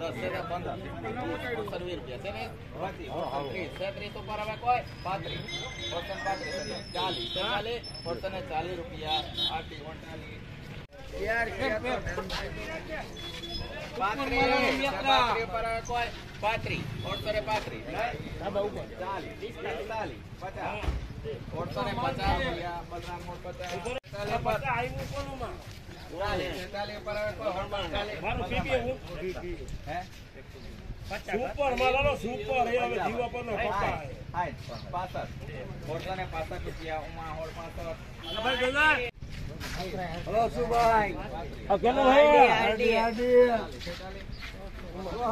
દસ છે પંદર રૂપિયા. છે ને? ત્રીસ છે ત્રીસ ઉપર હવે કોઈ? પાંત્રીસ. હોર્સન પાંત્રીસ ચાલીસ. ચાલીસ હોર્સન ચાલીસ રૂપિયા. આરટી ઓગણચાલીસ પાંત્રીસ. પાંત્રીસ ઉપર હવે કોઈ? પાંત્રીસ. હોર્સન ને પાંત્રીસ. ચાલીસ. પિસ્તાલીસ પચાસ. હોર્સન ને પચાસ રૂપિયા. પચાસ સુપર માલાનો સુપર એ હવે જીવા પરનો પપ્પા હાય પાસઠ હોળસો ને પાસઠ રૂપિયા ઉમા હોળ પાસઠ ભાઈ ગંગા હલો સુભાઈ આ કેનો હે આડી આડી પાંત્રીસ ચાલીસ અડતાલીસ પિસ્તાલીસ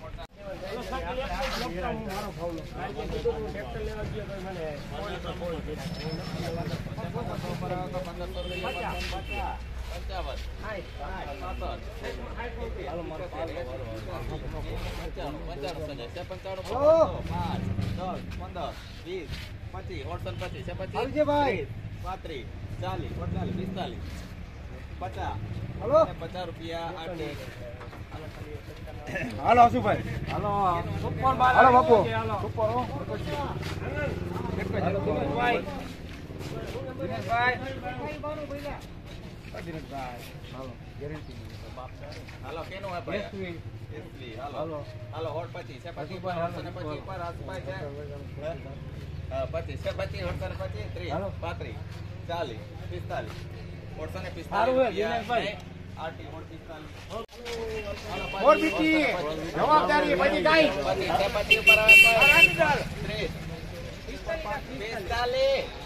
પચાસ પચાસ રૂપિયા આઠ હાલો હસુભાઈ હાલો સુપર માલ હાલો બાપુ સુપર હો હાલો કેનું હે ભાઈ એસવી હાલો હાલો હોટ પચીસ છે હાથભાઈ છે હા, પચીસ છે પચીસ હોટસો ને પચીસ ત્રીસ પાંત્રીસ ચાલીસ હે, પિસ્તાલીસ પચીસ પચીસ જે રૂપિયા આઠ હાલો. કોનું હે જોટો હાલો. બાપુ એક ત્રીસ પાંત્રીસ ચાલીસ પિસ્તાલીસ પિસ્તાલીસ. ઓળસો ને પિસ્તાલીસ છે, સંજય. સંજય. ઓળસો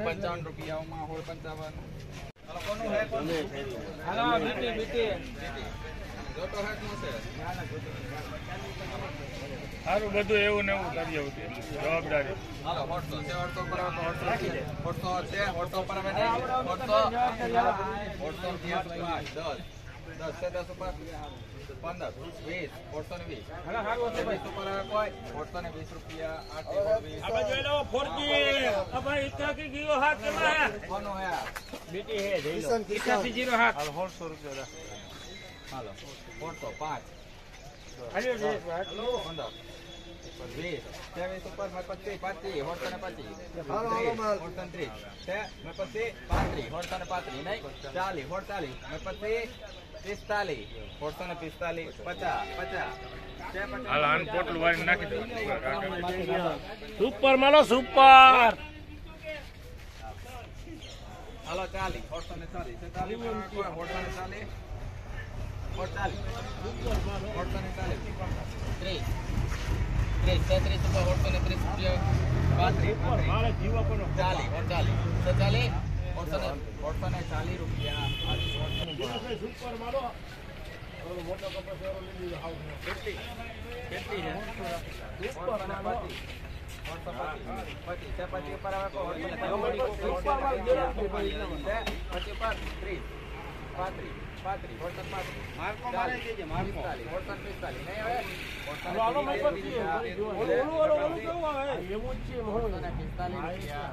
પંચાવન રૂપિયાઓમાં હોળ પંચાવન. હાલો, બીટી બીટી જોતો હાથ નો છે? સારું બધું એવું ને એવું કરી આવું જવાબદારી. દસ. દસ. છે, દસ ઉપર. પંદર, વીસ, ફોરસો ને વીસ. હાલો હારું ભાઈ વીસ ઉપર કોઈ? ઓળસો ને વીસ રૂપિયા, આઠ વીસ. આ બાજુ એલો ફોરજી આ ભાઈ ઇત્યાકી ગયો હાથ કેમાં હે કોનું હે આ? બીટી હે જઈ લો ઇત્યાસી જીરો હાથ. હાલ સોળસો રૂપિયા. હાલો, ઓળસો, પાંચ, ચાલીસ, પચીસ, પિસ્તાલીસ, ઓળસો ને પિસ્તાલીસ, પચાસ, પચાસ. હાલ આને પોટલું વાળીને નાખી દો સુપર માલો સુપર હાલો ચાલી ઓળસો ને ચાલીસ છે, ચાલીસ ચાલીસ મોટો કપડો સેરો લીધો કેટલી કેટલી છે ઓળસો ને પચીસ. ઓળસો પચીસ. પચીસ છે, પચીસ ઉપર આવે ઓળસો ને ત્રીસ. છે, પચીસ ઉપર પાંત્રીસ પાંત્રીસ ઓળસો ને પાંત્રીસ ચાલીસ, પિસ્તાલીસ, પિસ્તાલીસ. નહીં હવે? ઓળસો ને હાલો મારી પર પિસ્તાલીસ ઓલું રૂપિયા. ઓલું ઓલું ઓલું કેવું આવે એવું જ છે પિસ્તાલીસ રૂપિયા.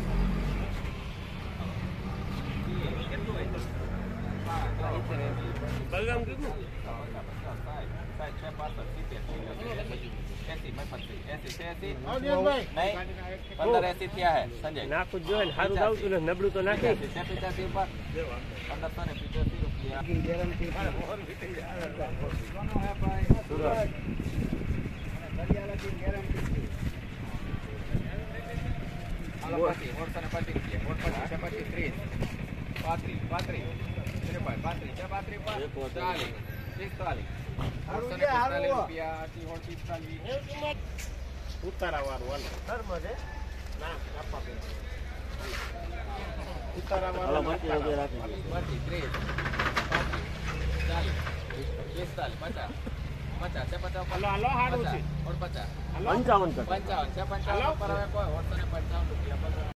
પંદર એસી થયા હે સંજય. નાખું ને સારું ને નબળું તો નાખી પિત્યાસી ઉપર પંદરસો ને પિત્યાસી રૂપિયા ઓળસો ને પચીસ રૂપિયા ઓળ પચીસ પચીસ ત્રીસ પાંત્રીસ પાંત્રીસ ત્રેપન પાંત્રીસ પાંત્રીસ ચાલીસ પિસ્તાલીસ ઓળસો ને પિસ્તાલીસ રૂપિયા. આથી ઓળ પિસ્તાલીસ ઉતારા વાળું હાલો ના કાપા પે ઉતારા વાળું પચીસ ત્રીસ પાંત્રીસ ચાલીસ પિસ્તાલીસ પચાસ પચાસ છે પચાસ ઉપર? હાલો, હાલો, હારું છે. પચાસ. પંચાવન પંચાવન છે પંચાવન પર હવે કોઈ ને પંચાવન રૂપિયા પચાસ